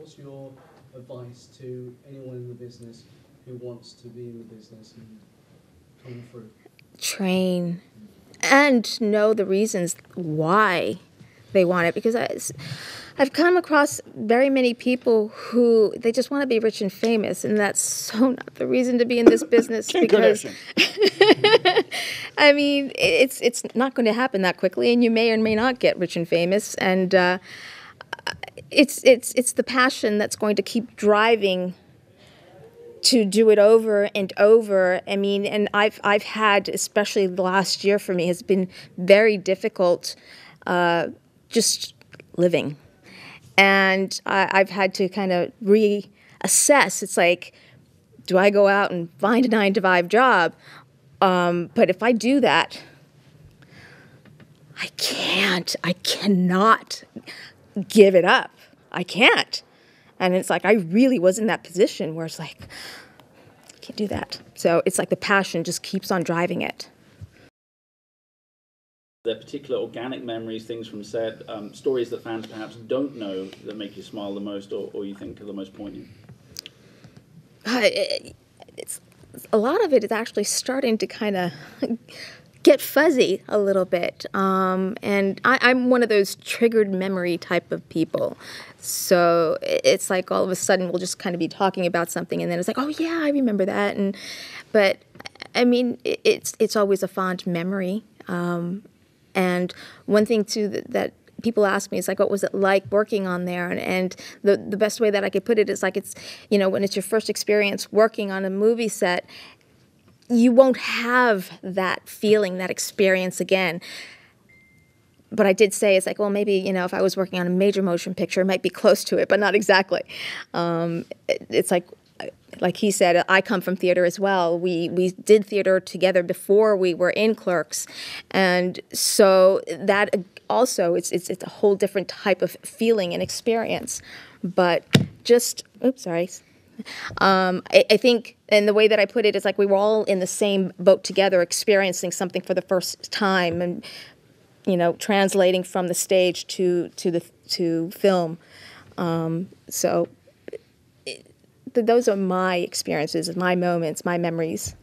What's your advice to anyone in the business who wants to be in the business and come through? Train and know the reasons why they want it because I, I've come across very many people who they just want to be rich and famous, and that's so not the reason to be in this business. because I mean, it's it's not going to happen that quickly, and you may or may not get rich and famous, and uh, it's it's it's the passion that's going to keep driving to do it over and over. I mean, and I've I've had, especially the last year for me, has been very difficult. Uh, just living, and I, have had to kind of reassess. It's like, do I go out and find a nine to five job? Um, but if I do that, I can't. I cannot give it up. I can't. And it's like I really was in that position where it's like, I can't do that. So it's like the passion just keeps on driving it. There are particular organic memories, things from set, um, stories that fans perhaps don't know that make you smile the most or, or you think are the most poignant? Uh, it, it's, a lot of it is actually starting to kind of get fuzzy a little bit. Um, and I, am one of those triggered memory type of people. So it's like all of a sudden we'll just kind of be talking about something, and then it's like, oh yeah, I remember that. And but I mean, it's it's always a fond memory. Um, and one thing too that, that people ask me is like what was it like working on there and, and, the, the best way that i could put it is like it's you know when it's your first experience working on a movie set you won't have that feeling, that experience again. But I did say it's like, well, maybe you know, if I was working on a major motion picture, it might be close to it, but not exactly. Um, it, it's like, like he said, I come from theater as well. We we did theater together before we were in Clerks, and so that also it's it's, it's a whole different type of feeling and experience. But just, oops, sorry um, I, I, think, and the way that I put it is like we were all in the same boat together, experiencing something for the first time, and you know, translating from the stage to to the to film. Um, so, it, those are my experiences, my moments, my memories.